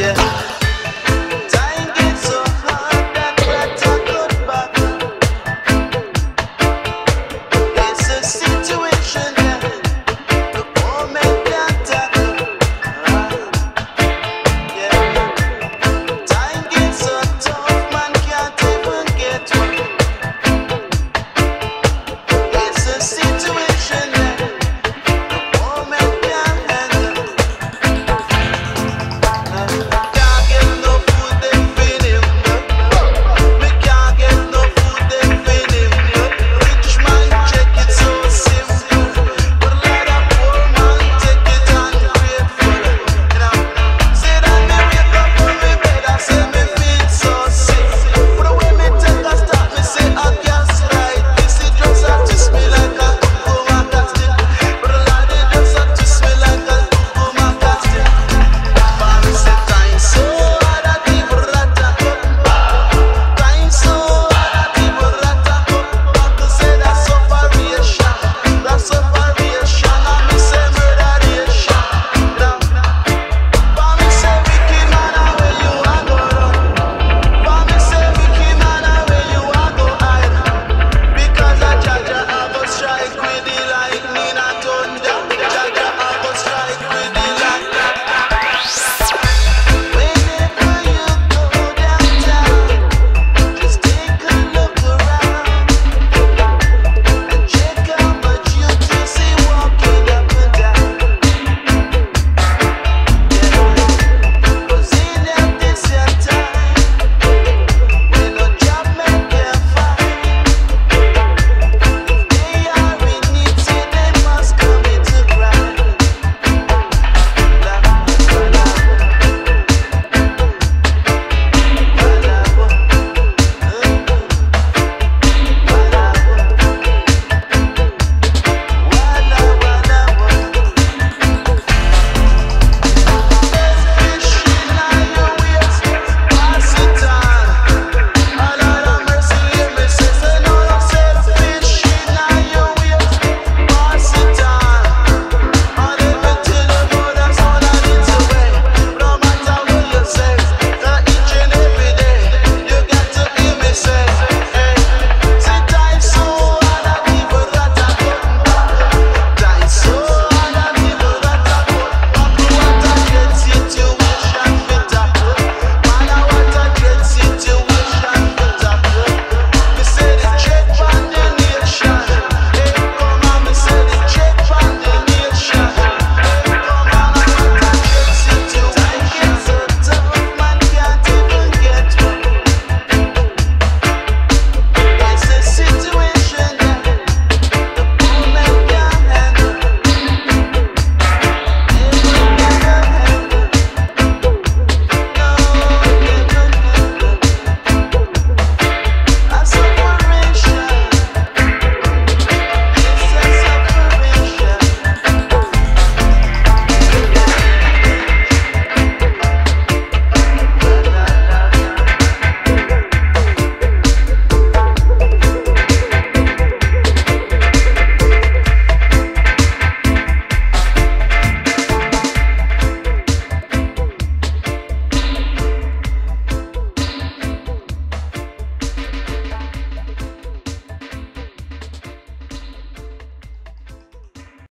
yeah.